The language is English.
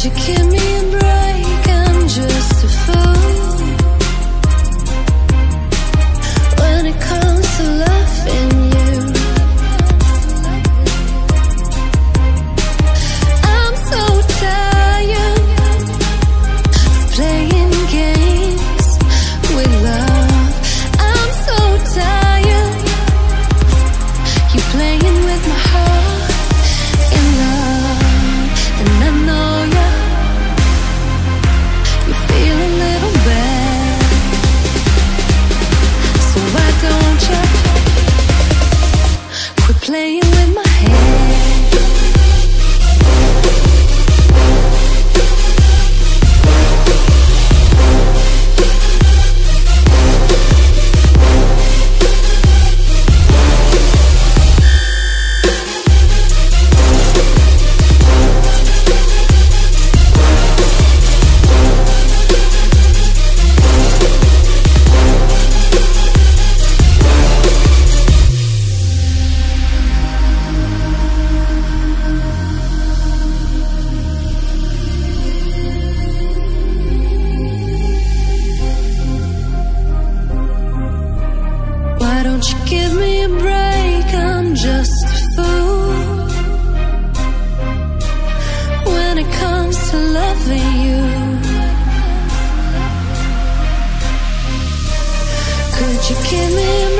You give me Why don't you give me a break? I'm just a fool. When it comes to loving you, could you give me